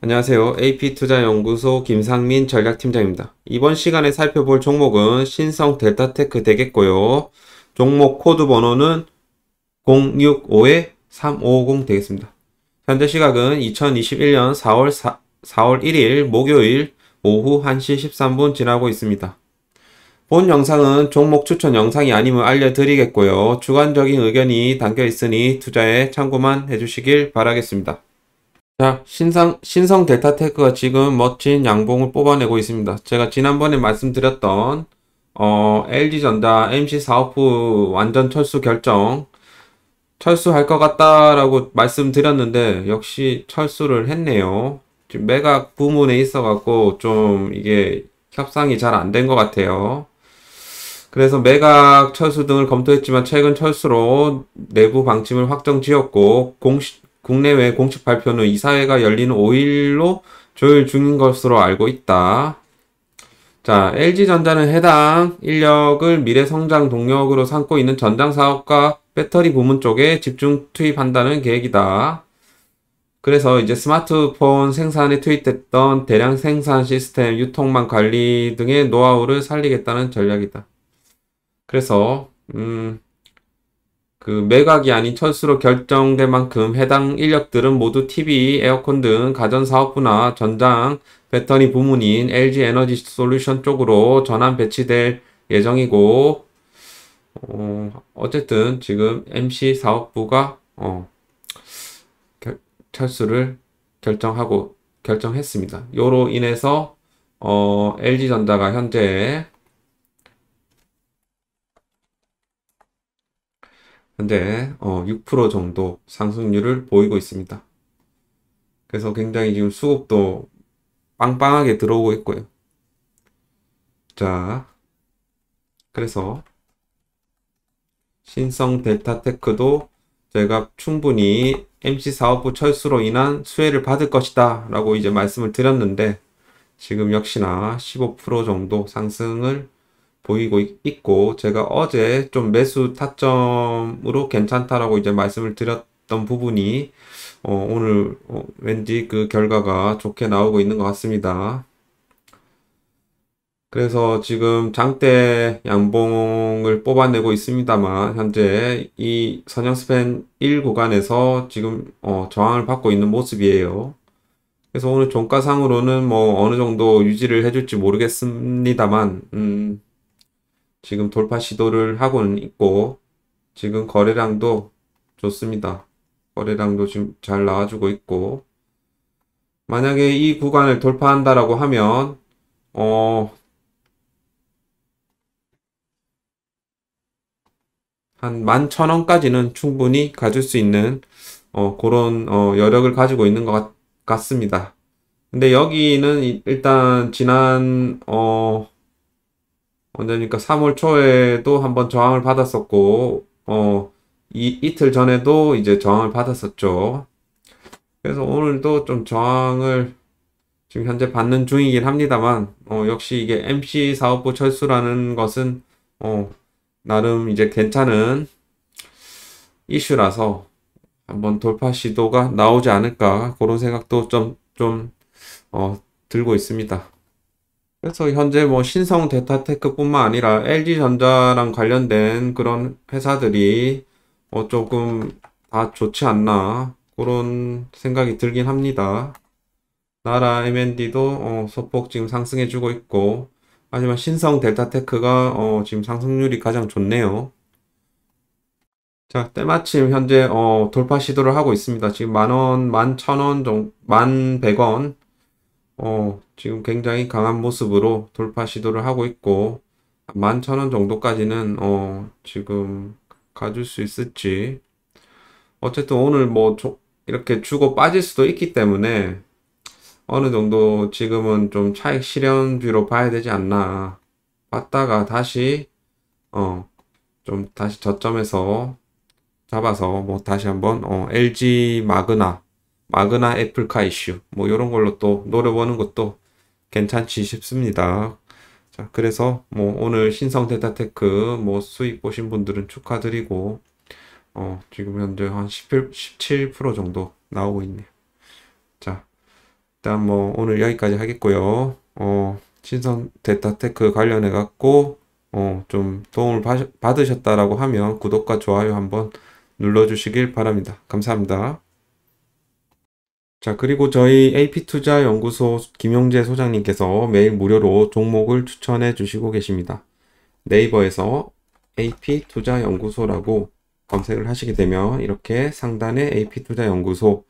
안녕하세요. AP투자연구소 김상민 전략팀장입니다. 이번 시간에 살펴볼 종목은 신성 델타테크 되겠고요. 종목 코드 번호는 065-3550 되겠습니다. 현재 시각은 2021년 4월 4, 4월 1일 목요일 오후 1시 13분 지나고 있습니다. 본 영상은 종목 추천 영상이 아님을 알려드리겠고요. 주관적인 의견이 담겨 있으니 투자에 참고만 해주시길 바라겠습니다. 자, 신상, 신성 델타테크가 지금 멋진 양봉을 뽑아내고 있습니다. 제가 지난번에 말씀드렸던, 어, LG전자 MC 사업부 완전 철수 결정, 철수할 것 같다라고 말씀드렸는데, 역시 철수를 했네요. 지금 매각 부문에 있어갖고, 좀 이게 협상이 잘 안 된 것 같아요. 그래서 매각 철수 등을 검토했지만 최근 철수로 내부 방침을 확정 지었고 공식 국내외 공식 발표는 이사회가 열리는 5일로 조율 중인 것으로 알고 있다. 자, LG전자는 해당 인력을 미래 성장 동력으로 삼고 있는 전장 사업과 배터리 부문 쪽에 집중 투입한다는 계획이다. 그래서 이제 스마트폰 생산에 투입됐던 대량 생산 시스템, 유통망 관리 등의 노하우를 살리겠다는 전략이다. 그래서 음, 그 매각이 아닌 철수로 결정된 만큼 해당 인력들은 모두 TV, 에어컨 등 가전사업부나 전장, 배터리 부문인 LG 에너지 솔루션 쪽으로 전환 배치될 예정이고, 어, 어쨌든 지금 MC 사업부가, 어, 결, 철수를 결정하고, 결정했습니다. 요로 인해서, 어, LG전자가 현재 현재 어, 6% 정도 상승률을 보이고 있습니다. 그래서 굉장히 지금 수급도 빵빵하게 들어오고 있고요. 자, 그래서 신성 델타테크도 제가 충분히 MC 사업부 철수로 인한 수혜를 받을 것이다 라고 이제 말씀을 드렸는데 지금 역시나 15% 정도 상승을 보이고 있고 제가 어제 좀 매수 타점으로 괜찮다라고 이제 말씀을 드렸던 부분이 어, 오늘 어, 왠지 그 결과가 좋게 나오고 있는 것 같습니다. 그래서 지금 장대 양봉을 뽑아내고 있습니다만 현재 이 선형 스팬 1 구간에서 지금 어, 저항을 받고 있는 모습이에요. 그래서 오늘 종가상으로는 뭐 어느 정도 유지를 해줄지 모르겠습니다만 음, 지금 돌파 시도를 하고는 있고 지금 거래량도 좋습니다. 거래량도 지금 잘 나와주고 있고 만약에 이 구간을 돌파한다라고 하면 어, 한 11,000원까지는 충분히 가질 수 있는 어, 그런 어, 여력을 가지고 있는 것 같, 같습니다. 근데 여기는 일단 지난 어, 언제니까 3월 초에도 한번 저항을 받았었고, 어, 이, 이틀 전에도 이제 저항을 받았었죠. 그래서 오늘도 좀 저항을 지금 현재 받는 중이긴 합니다만, 어, 역시 이게 MC 사업부 철수라는 것은, 어, 나름 이제 괜찮은 이슈라서 한번 돌파 시도가 나오지 않을까, 그런 생각도 좀, 좀, 어, 들고 있습니다. 그래서 현재 뭐 신성 데타테크뿐만 아니라 LG전자랑 관련된 그런 회사들이 어 조금 다 좋지 않나 그런 생각이 들긴 합니다. 나라 M&D도 어 소폭 지금 상승해주고 있고 하지만 신성 델타테크가 어 지금 상승률이 가장 좋네요. 자, 때마침 현재 어 돌파 시도를 하고 있습니다. 지금 만원, 만천원 만백원 어, 지금 굉장히 강한 모습으로 돌파 시도를 하고 있고, 11,000원 정도까지는, 어, 지금 가줄 수 있을지. 어쨌든 오늘 뭐, 조, 이렇게 주고 빠질 수도 있기 때문에, 어느 정도 지금은 좀 차익 실현뷰로 봐야 되지 않나. 봤다가 다시, 어, 좀 다시 저점에서 잡아서 뭐 다시 한번, 어, LG 마그나, 마그나 애플카 이슈 뭐 이런 걸로 또 노려보는 것도 괜찮지 싶습니다. 자, 그래서 뭐 오늘 신성 델타테크 뭐 수익 보신 분들은 축하드리고 어, 지금 현재 한 17, 17% 정도 나오고 있네요. 자, 일단 뭐 오늘 여기까지 하겠고요. 어, 신성 델타테크 관련해 갖고 어, 좀 도움을 받으셨다라고 하면 구독과 좋아요 한번 눌러주시길 바랍니다. 감사합니다. 자, 그리고 저희 AP투자연구소 김용재 소장님께서 매일 무료로 종목을 추천해 주시고 계십니다. 네이버에서 AP투자연구소라고 검색을 하시게 되면 이렇게 상단에 AP투자연구소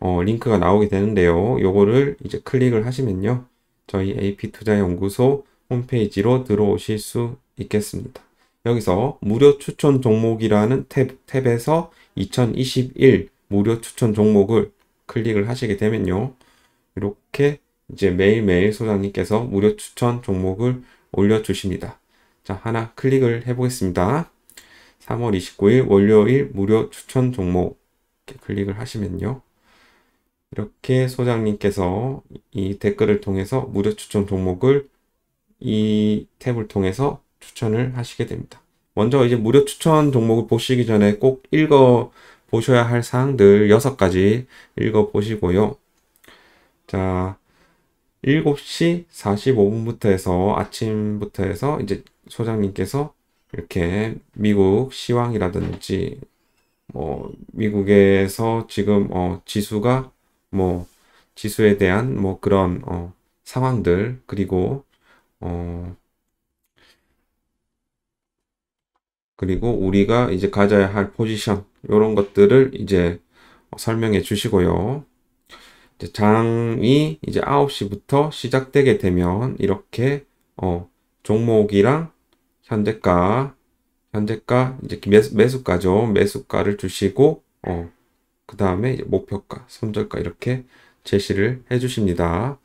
어, 링크가 나오게 되는데요. 요거를 이제 클릭을 하시면요. 저희 AP투자연구소 홈페이지로 들어오실 수 있겠습니다. 여기서 무료 추천 종목이라는 탭, 탭에서 2021 무료 추천 종목을 클릭을 하시게 되면요. 이렇게 이제 매일매일 소장님께서 무료 추천 종목을 올려주십니다. 자, 하나 클릭을 해보겠습니다. 3월 29일 월요일 무료 추천 종목 클릭을 하시면요. 이렇게 소장님께서 이 댓글을 통해서 무료 추천 종목을 이 탭을 통해서 추천을 하시게 됩니다. 먼저 이제 무료 추천 종목을 보시기 전에 꼭 읽어 보셔야 할 사항들 6가지 읽어 보시고요. 자, 7시 45분부터 해서 아침부터 해서 이제 소장님께서 이렇게 미국 시황이라든지 뭐 미국에서 지금 어 지수가 뭐 지수에 대한 뭐 그런 어 상황들 그리고 어 그리고 우리가 이제 가져야 할 포지션 이런 것들을 이제 설명해 주시고요. 이제 장이 이제 9시부터 시작되게 되면 이렇게 어 종목이랑 현재가 현재가 이제 매수, 매수가죠. 매수가를 주시고 어 그 다음에 목표가, 손절가 이렇게 제시를 해 주십니다.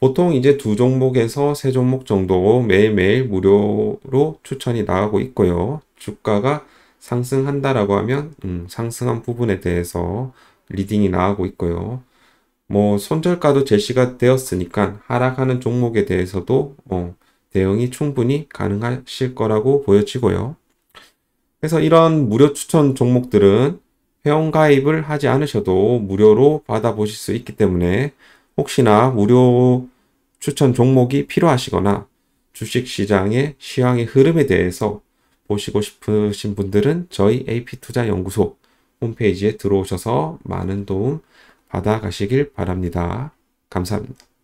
보통 이제 두 종목에서 세 종목 정도 매일매일 무료로 추천이 나가고 있고요. 주가가 상승한다라고 하면 음, 상승한 부분에 대해서 리딩이 나가고 있고요. 뭐 손절가도 제시가 되었으니까 하락하는 종목에 대해서도 어, 대응이 충분히 가능하실 거라고 보여지고요. 그래서 이런 무료 추천 종목들은 회원 가입을 하지 않으셔도 무료로 받아보실 수 있기 때문에 혹시나 무료 추천 종목이 필요하시거나 주식시장의 시황의 흐름에 대해서 보시고 싶으신 분들은 저희 AP투자연구소 홈페이지에 들어오셔서 많은 도움 받아 가시길 바랍니다. 감사합니다.